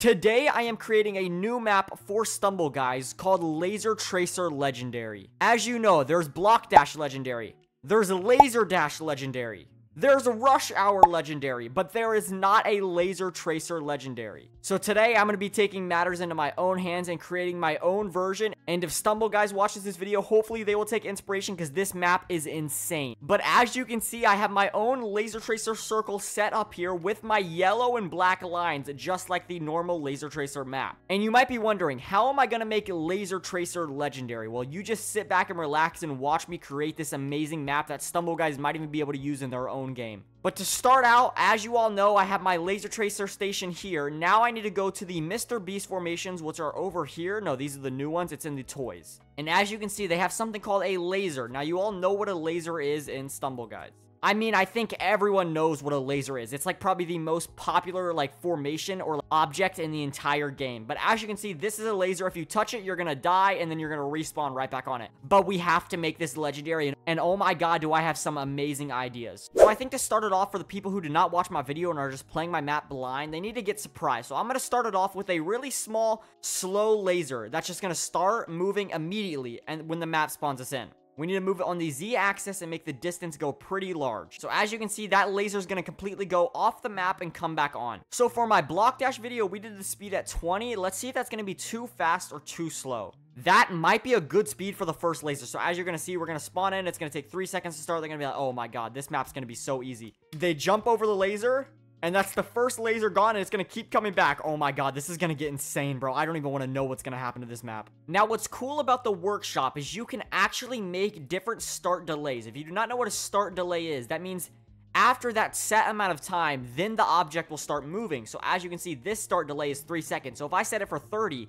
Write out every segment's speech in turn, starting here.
Today, I am creating a new map for Stumble Guys called Laser Tracer Legendary. As you know, there's Block Dash Legendary. There's Laser Dash Legendary. There's a Rush Hour Legendary, but there is not a Laser Tracer Legendary. So today, I'm going to be taking matters into my own hands and creating my own version. And if Stumble Guys watches this video, hopefully they will take inspiration because this map is insane. But as you can see, I have my own Laser Tracer circle set up here with my yellow and black lines, just like the normal Laser Tracer map. And you might be wondering, how am I going to make a Laser Tracer Legendary? Well, you just sit back and relax and watch me create this amazing map that Stumble Guys might even be able to use in their own own game. But to start out, as you all know, I have my laser tracer station here. Now I need to go to the MrBeast formations, which are over here. No, these are the new ones. It's in the toys. And as you can see, they have something called a laser. Now, you all know what a laser is in Stumble Guys. I mean, I think everyone knows what a laser is. It's like probably the most popular like formation or object in the entire game. But as you can see, this is a laser. If you touch it, you're to die and then you're to respawn right back on it. But we have to make this legendary. And oh my god, do I have some amazing ideas. So I think to start it off for the people who did not watch my video and are just playing my map blind, they need to get surprised. So I'm to start it off with a really small, slow laser that's just to start moving immediately and when the map spawns us in. We need to move it on the z-axis and make the distance go pretty large. So as you can see, that laser is going to completely go off the map and come back on. So for my block dash video, we did the speed at 20. Let's see if that's going to be too fast or too slow. That might be a good speed for the first laser. So as you're going to see, we're going to spawn in. It's going to take three seconds to start. They're going to be like, oh my god, this map's going to be so easy. They jump over the laser. And that's the first laser gone, and it's going to keep coming back. Oh my god, this is going to get insane, bro. I don't even want to know what's going to happen to this map. Now, what's cool about the workshop is you can actually make different start delays. If you do not know what a start delay is, that means after that set amount of time, then the object will start moving. So as you can see, this start delay is 3 seconds. So if I set it for 30,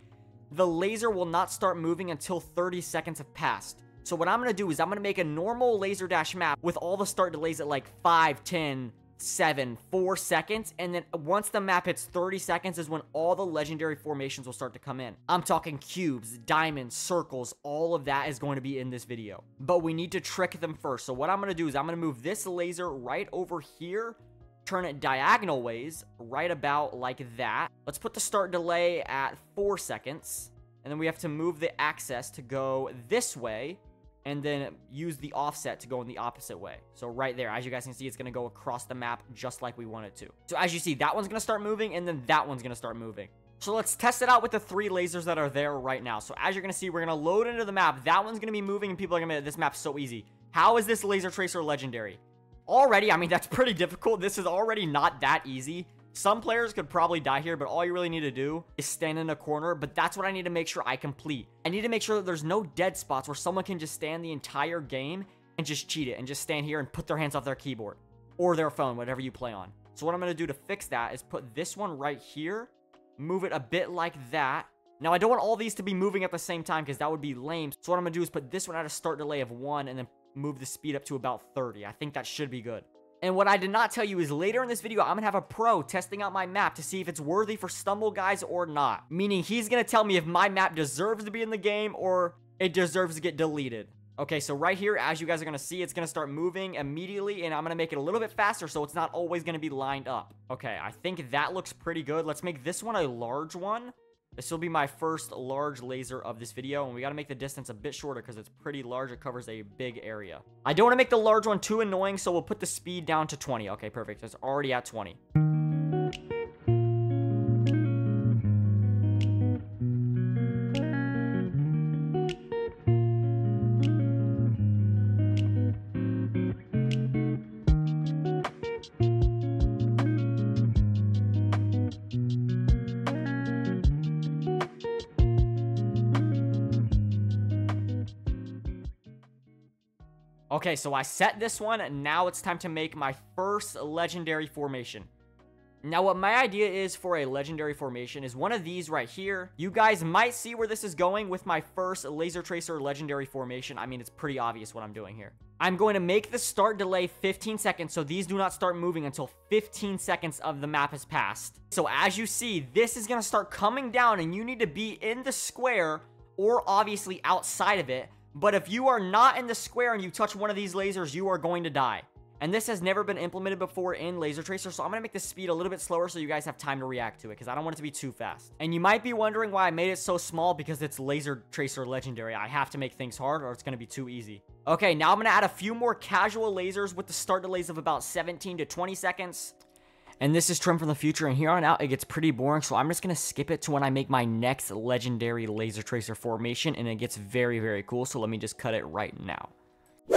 the laser will not start moving until 30 seconds have passed. So what I'm going to do is I'm going to make a normal laser dash map with all the start delays at like 5, 10, seven, four seconds. And then once the map hits 30 seconds is when all the legendary formations will start to come in. I'm talking cubes, diamonds, circles, all of that is going to be in this video. But we need to trick them first. So what I'm going to do is I'm going to move this laser right over here turn it diagonal ways, right about like that. Let's put the start delay at 4 seconds. And then we have to move the axis to go this way and then use the offset to go in the opposite way. So right there, as you guys can see, it's going to go across the map just like we want it to. So as you see, that one's going to start moving, and then that one's going to start moving. So let's test it out with the three lasers that are there right now. So as you're going to see, we're going to load into the map. That one's going to be moving, and people are going to be, this map's so easy. How is this laser tracer legendary? Already, I mean, that's pretty difficult. This is already not that easy. Some players could probably die here, but all you really need to do is stand in a corner, but that's what I need to make sure I complete. I need to make sure that there's no dead spots where someone can just stand the entire game and just cheat it and just stand here and put their hands off their keyboard or their phone, whatever you play on. So what I'm going to do to fix that is put this one right here, move it a bit like that. Now, I don't want all these to be moving at the same time because that would be lame. So what I'm going to do is put this one at a start delay of 1 and then move the speed up to about 30. I think that should be good. And what I did not tell you is later in this video, I'm to have a pro testing out my map to see if it's worthy for Stumble Guys or not. Meaning he's to tell me if my map deserves to be in the game or it deserves to get deleted. Okay, so right here, as you guys are to see, it's to start moving immediately, and I'm to make it a little bit faster so it's not always to be lined up. Okay, I think that looks pretty good. Let's make this one a large one. This will be my first large laser of this video, and we got to make the distance a bit shorter because it's pretty large. It covers a big area. I don't want to make the large one too annoying, so we'll put the speed down to 20. Okay, perfect. It's already at 20. Okay, so I set this one, now it's time to make my first legendary formation. Now, what my idea is for a legendary formation is one of these right here. You guys might see where this is going with my first laser tracer legendary formation. I mean, it's pretty obvious what I'm doing here. I'm going to make the start delay 15 seconds, so these do not start moving until 15 seconds of the map has passed. So as you see, this is going to start coming down, and you need to be in the square or obviously outside of it but if you are not in the square and you touch one of these lasers, you are going to die. And this has never been implemented before in Laser Tracer, so I'm going to make the speed a little bit slower so you guys have time to react to it, because I don't want it to be too fast. And you might be wondering why I made it so small, because it's Laser Tracer Legendary. I have to make things hard, or it's going to be too easy. Okay, now I'm going to add a few more casual lasers with the start delays of about 17 to 20 seconds. And this is Trent from the future, and here on out, it gets pretty boring, so I'm just going to skip it to when I make my next legendary laser tracer formation, and it gets very, very cool, so let me just cut it right now.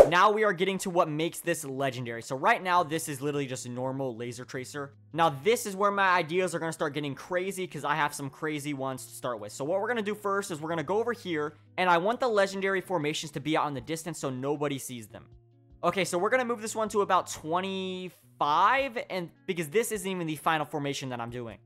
Now we are getting to what makes this legendary. So right now, this is literally just a normal laser tracer. Now this is where my ideas are going to start getting crazy because I have some crazy ones to start with. So what we're going to do first is we're going to go over here and I want the legendary formations to be out in the distance so nobody sees them. Okay, so we're going to move this one to about 25 and because this isn't even the final formation that I'm doing.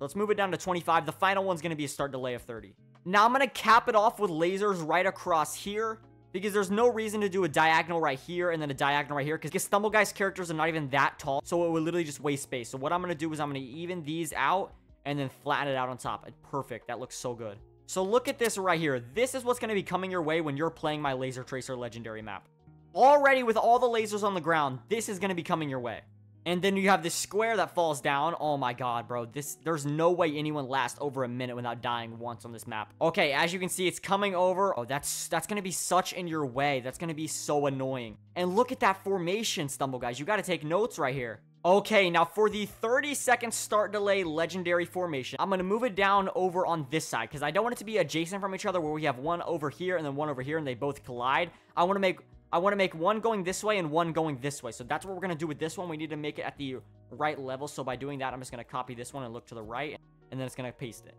let's move it down to 25. The final one's going to be a start delay of 30. Now I'm going to cap it off with lasers right across here because there's no reason to do a diagonal right here and then a diagonal right here because Stumble Guy's characters are not even that tall, so it would literally just waste space. So what I'm going to do is I'm going to even these out and then flatten it out on top. Perfect. That looks so good. So look at this right here. This is what's going to be coming your way when you're playing my Laser Tracer Legendary map. Already with all the lasers on the ground, this is going to be coming your way. And then you have this square that falls down. Oh my god, bro. This There's no way anyone lasts over a minute without dying once on this map. Okay, as you can see, it's coming over. Oh, that's that's going to be such in your way. That's going to be so annoying. And look at that formation, Stumble guys. You got to take notes right here. Okay, now for the 30 second start delay legendary formation, I'm going to move it down over on this side because I don't want it to be adjacent from each other where we have one over here and then one over here and they both collide. I want to make I want to make one going this way and one going this way. So that's what we're going to do with this one. We need to make it at the right level. So by doing that, I'm just going to copy this one and look to the right. And then it's going to paste it.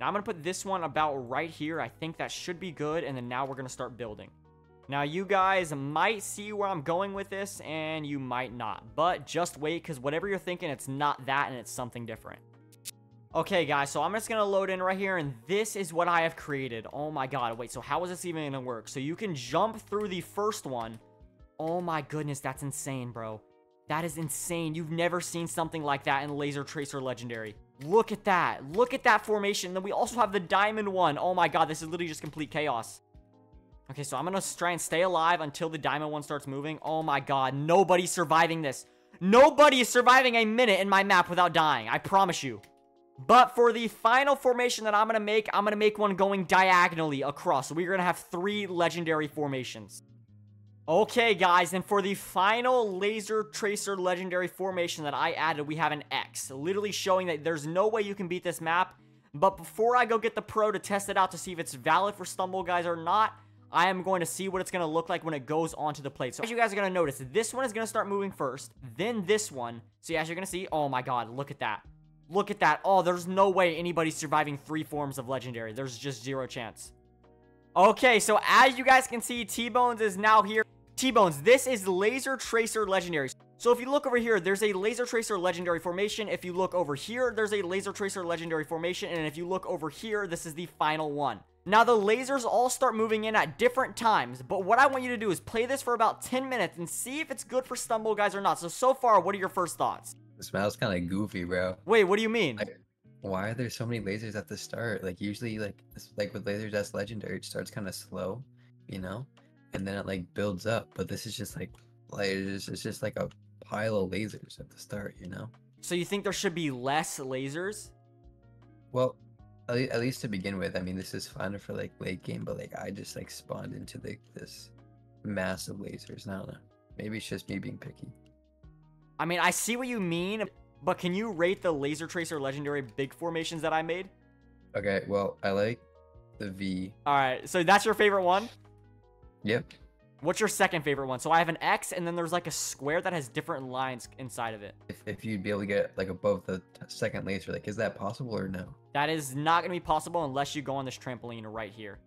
Now I'm going to put this one about right here. I think that should be good. And then now we're going to start building. Now you guys might see where I'm going with this and you might not. But just wait because whatever you're thinking, it's not that and it's something different. Okay, guys, so I'm just going to load in right here, and this is what I have created. Oh, my God. Wait, so how is this even going to work? So you can jump through the first one. Oh, my goodness, that's insane, bro. That is insane. You've never seen something like that in Laser Tracer Legendary. Look at that. Look at that formation. And then we also have the diamond one. Oh, my God, this is literally just complete chaos. Okay, so I'm going to try and stay alive until the diamond one starts moving. Oh, my God. Nobody's surviving this. Nobody is surviving a minute in my map without dying. I promise you. But for the final formation that I'm going to make, I'm going to make one going diagonally across. So we're going to have three legendary formations. Okay, guys, and for the final Laser Tracer legendary formation that I added, we have an X. Literally showing that there's no way you can beat this map. But before I go get the Pro to test it out to see if it's valid for Stumble Guys or not, I am going to see what it's going to look like when it goes onto the plate. So as you guys are going to notice, this one is going to start moving first, then this one. So as you're going to see, oh my god, look at that. Look at that. Oh, there's no way anybody's surviving three forms of Legendary. There's just zero chance. Okay, so as you guys can see, T-Bones is now here. T-Bones, this is Laser Tracer Legendary. So if you look over here, there's a Laser Tracer Legendary Formation. If you look over here, there's a Laser Tracer Legendary Formation. And if you look over here, this is the final one. Now, the lasers all start moving in at different times, but what I want you to do is play this for about 10 minutes and see if it's good for Stumble guys or not. So, so far, what are your first thoughts? It smells kind of goofy, bro. Wait, what do you mean? Like, why are there so many lasers at the start? Like usually, like like with lasers that's legendary, it starts kind of slow, you know, and then it like builds up. But this is just like like it's just, like a pile of lasers at the start, you know. So you think there should be less lasers? Well, at, le at least to begin with. I mean, this is fun for like late game, but like I just like spawned into the this massive lasers. I don't know. Maybe it's just me being picky. I mean, I see what you mean, but can you rate the Laser Tracer Legendary big formations that I made? Okay, well, I like the V. Alright, so that's your favorite one? Yep. What's your second favorite one? So I have an X, and then there's like a square that has different lines inside of it. If, if you'd be able to get like above the second laser, like is that possible or no? That is not going to be possible unless you go on this trampoline right here.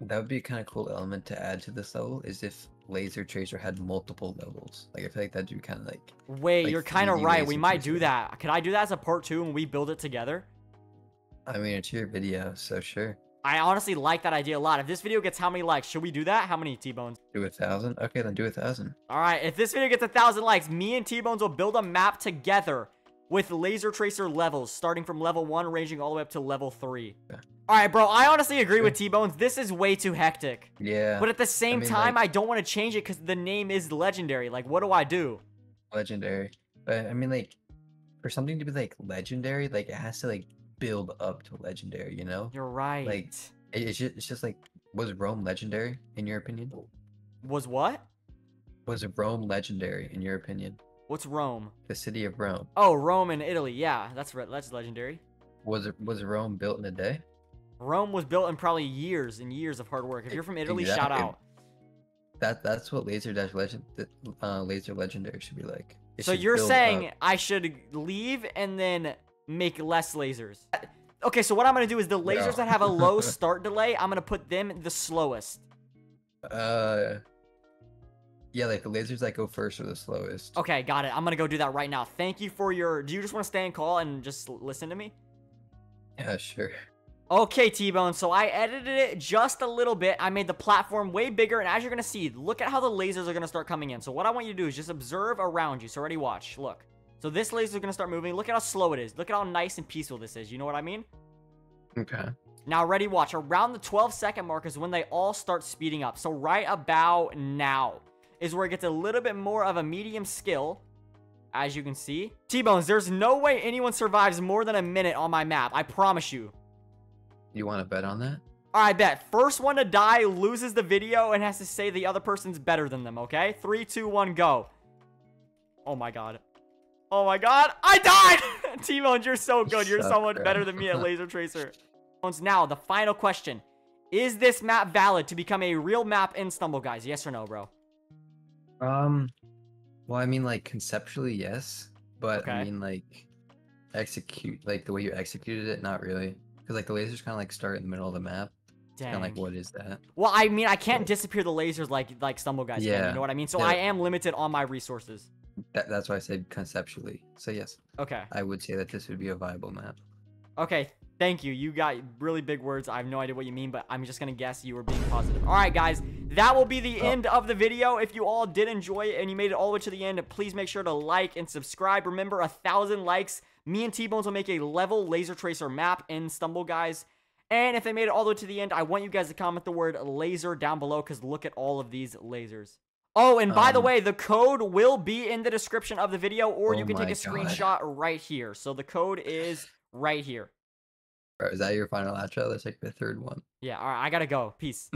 That would be a kind of cool element to add to this level, is if Laser Tracer had multiple levels. Like I feel like that'd be kind of like. Wait, like you're kind of right. We might do that. Could I do that as a part two and we build it together? I mean, it's your video, so sure. I honestly like that idea a lot. If this video gets how many likes, should we do that? How many T-Bones? Do a thousand? Okay, then do a thousand. All right, if this video gets a thousand likes, me and T-Bones will build a map together with laser tracer levels, starting from level one, ranging all the way up to level three. Okay. All right, bro. I honestly agree with T Bones. This is way too hectic. Yeah. But at the same mean, time, like- I don't want to change it because the name is legendary. Like, what do I do? legendary. But I mean, like, for something to be like legendary, like it has to like build up to legendary. You know, You're right. Like, it's just, it's just like, was Rome legendary in your opinion? Was what? Was Rome legendary in your opinion? What's Rome? The city of Rome Oh, Rome and Italy. Yeah, that's re- that's legendary. was it was Rome built in a day? Rome was built in probably years and years of hard work. If you're from Italy, shout out. That that's what laser dash legend uh, laser legendary should be like. It So you're saying up. I should leave and then make less lasers? Okay, so what I'm gonna do is the lasers No. that have a low start delay, I'm gonna put them the slowest. Uh, yeah, like the lasers that go first are the slowest. Okay, got it. I'm gonna go do that right now. Thank you for your. Do you just want to stay and call and just listen to me? Yeah, sure. Okay, T-Bone, so I edited it just a little bit. I made the platform way bigger, and as you're gonna see, look at how the lasers are gonna start coming in. So what I want you to do is just observe around you. So already watch. Look. So this laser is gonna start moving. Look at how slow it is. Look at how nice and peaceful this is. You know what I mean? Okay. Now, ready, watch. Around the 12 second mark is when they all start speeding up. So right about now is where it gets a little bit more of a medium skill. As you can see. T-Bones, there's no way anyone survives more than a minute on my map. I promise you. You want to bet on that? All right, bet. First one to die loses the video and has to say the other person's better than them, okay? Three, two, one, go. Oh my god. Oh my god. I died! T-Bones, you're so good. You're so much better than me at Laser Tracer. T-Bones, Now, the final question. Is this map valid to become a real map in Stumble Guys? Yes or no, bro? Um, well, I mean, like conceptually, yes, but Okay. I mean, like execute, like the way you executed it, not really, because like the lasers kind of like start in the middle of the map. Kind of like, what is that? Well, I mean, I can't disappear the lasers like like Stumble Guys can. You know what I mean? So Yeah. I am limited on my resources. That that's why I said conceptually. So yes, Okay. I would say that this would be a viable map. Okay, thank you. You got really big words. I have no idea what you mean, but I'm just gonna guess you were being positive. All right, guys, that will be the Oh. end of the video. If you all did enjoy it and you made it all the way to the end, please make sure to like and subscribe. Remember, a thousand likes, me and T-Bones will make a level laser tracer map in Stumble Guys. And if they made it all the way to the end, I want you guys to comment the word laser down below because look at all of these lasers. Oh, and by the Um, way, the code will be in the description of the video, or you Oh can take a screenshot right here. So the code is right here. Is that your final outro? That's like the third one. Yeah, all right, I gotta go. Peace.